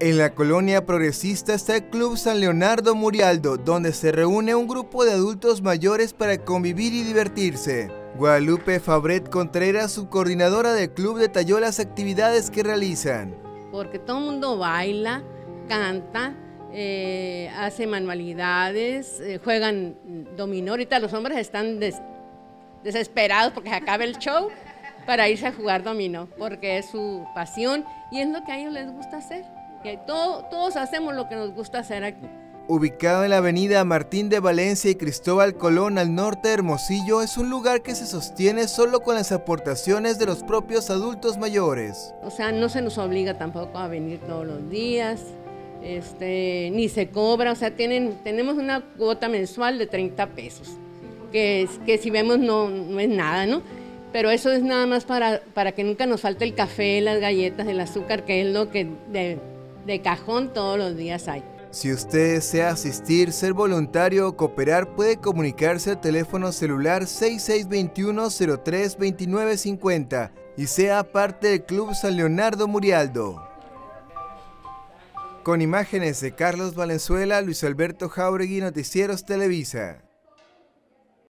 En la colonia progresista está el Club San Leonardo Murialdo, donde se reúne un grupo de adultos mayores para convivir y divertirse. Guadalupe Fabret Contreras, su coordinadora del club, detalló las actividades que realizan. Porque todo el mundo baila, canta, eh, hace manualidades, eh, juegan dominó. Ahorita los hombres están desesperados porque se acabe el show para irse a jugar dominó, porque es su pasión y es lo que a ellos les gusta hacer que todos hacemos lo que nos gusta hacer aquí. Ubicado en la avenida Martín de Valencia y Cristóbal Colón al norte de Hermosillo, es un lugar que se sostiene solo con las aportaciones de los propios adultos mayores. O sea, no se nos obliga tampoco a venir todos los días, este, ni se cobra, o sea, tienen, tenemos una cuota mensual de 30 pesos, que, que si vemos no, no es nada, ¿no? Pero eso es nada más para, para que nunca nos falte el café, las galletas, el azúcar, que es lo que de cajón todos los días hay. Si usted desea asistir, ser voluntario o cooperar, puede comunicarse al teléfono celular 6621-032950 y sea parte del Club San Leonardo Murialdo. Con imágenes de Carlos Valenzuela, Luis Alberto Jauregui, Noticieros Televisa.